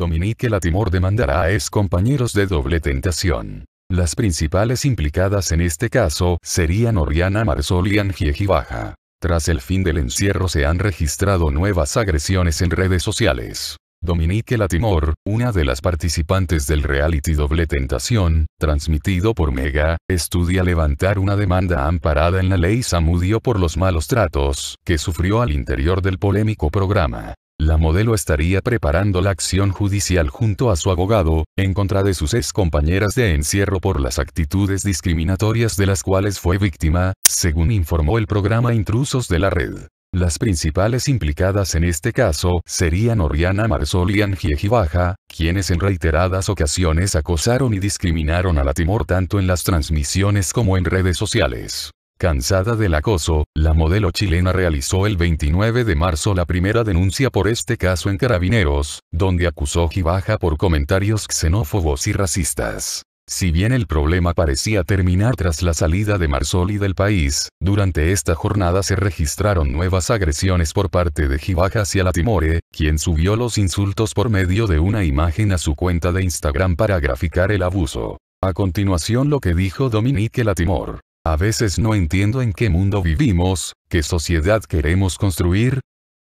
Dominique Latimor demandará a ex compañeros de doble tentación. Las principales implicadas en este caso serían Oriana Marsol y Angie Baja. Tras el fin del encierro se han registrado nuevas agresiones en redes sociales. Dominique Latimor, una de las participantes del reality Doble Tentación, transmitido por Mega, estudia levantar una demanda amparada en la ley Samudio por los malos tratos que sufrió al interior del polémico programa. La modelo estaría preparando la acción judicial junto a su abogado, en contra de sus ex compañeras de encierro por las actitudes discriminatorias de las cuales fue víctima, según informó el programa Intrusos de la Red. Las principales implicadas en este caso serían Oriana Marsol y Angie Baja, quienes en reiteradas ocasiones acosaron y discriminaron a la Timor tanto en las transmisiones como en redes sociales. Cansada del acoso, la modelo chilena realizó el 29 de marzo la primera denuncia por este caso en Carabineros, donde acusó Gibaja por comentarios xenófobos y racistas. Si bien el problema parecía terminar tras la salida de Marsoli del país, durante esta jornada se registraron nuevas agresiones por parte de Gibaja hacia la Timore, quien subió los insultos por medio de una imagen a su cuenta de Instagram para graficar el abuso. A continuación lo que dijo Dominique Latimor. A veces no entiendo en qué mundo vivimos, qué sociedad queremos construir,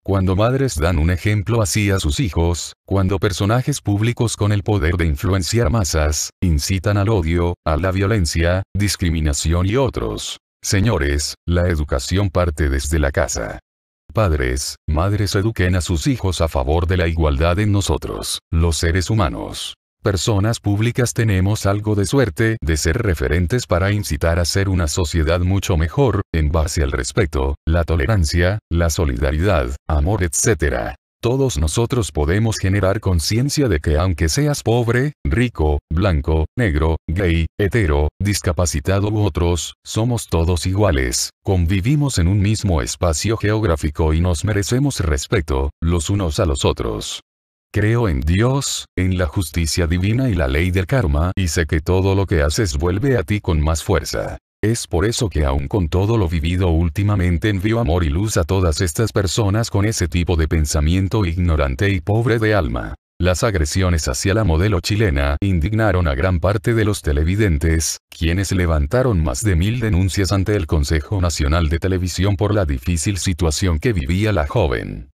cuando madres dan un ejemplo así a sus hijos, cuando personajes públicos con el poder de influenciar masas, incitan al odio, a la violencia, discriminación y otros. Señores, la educación parte desde la casa. Padres, madres eduquen a sus hijos a favor de la igualdad en nosotros, los seres humanos personas públicas tenemos algo de suerte de ser referentes para incitar a ser una sociedad mucho mejor, en base al respeto, la tolerancia, la solidaridad, amor etc. Todos nosotros podemos generar conciencia de que aunque seas pobre, rico, blanco, negro, gay, hetero, discapacitado u otros, somos todos iguales, convivimos en un mismo espacio geográfico y nos merecemos respeto, los unos a los otros. Creo en Dios, en la justicia divina y la ley del karma, y sé que todo lo que haces vuelve a ti con más fuerza. Es por eso que aun con todo lo vivido últimamente envío amor y luz a todas estas personas con ese tipo de pensamiento ignorante y pobre de alma. Las agresiones hacia la modelo chilena indignaron a gran parte de los televidentes, quienes levantaron más de mil denuncias ante el Consejo Nacional de Televisión por la difícil situación que vivía la joven.